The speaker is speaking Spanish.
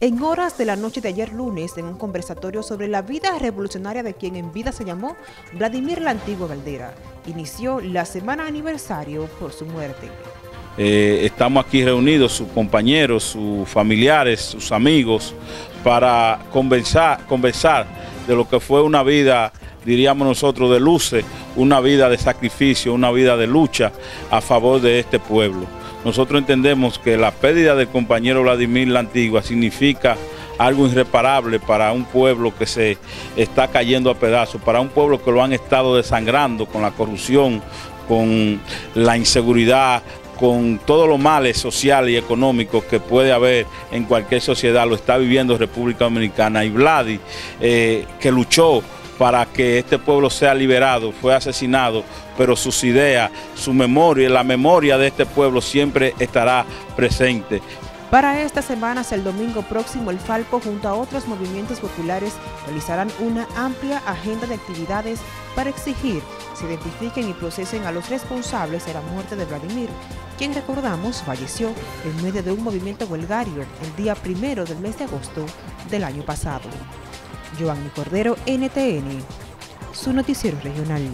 En horas de la noche de ayer lunes, en un conversatorio sobre la vida revolucionaria de quien en vida se llamó Vladimir la Antigua Valdera, inició la semana aniversario por su muerte. Eh, estamos aquí reunidos, sus compañeros, sus familiares, sus amigos, para conversar, conversar de lo que fue una vida, diríamos nosotros, de luce, una vida de sacrificio, una vida de lucha a favor de este pueblo. Nosotros entendemos que la pérdida del compañero Vladimir la Antigua significa algo irreparable para un pueblo que se está cayendo a pedazos, para un pueblo que lo han estado desangrando con la corrupción, con la inseguridad, con todos los males sociales y económicos que puede haber en cualquier sociedad, lo está viviendo República Dominicana. Y Vladi, eh, que luchó para que este pueblo sea liberado, fue asesinado, pero sus ideas, su memoria, la memoria de este pueblo siempre estará presente. Para estas semanas, el domingo próximo, el Falco junto a otros movimientos populares realizarán una amplia agenda de actividades para exigir se identifiquen y procesen a los responsables de la muerte de Vladimir, quien recordamos falleció en medio de un movimiento huelgario el día primero del mes de agosto del año pasado. Giovanni Cordero, NTN, su noticiero regional.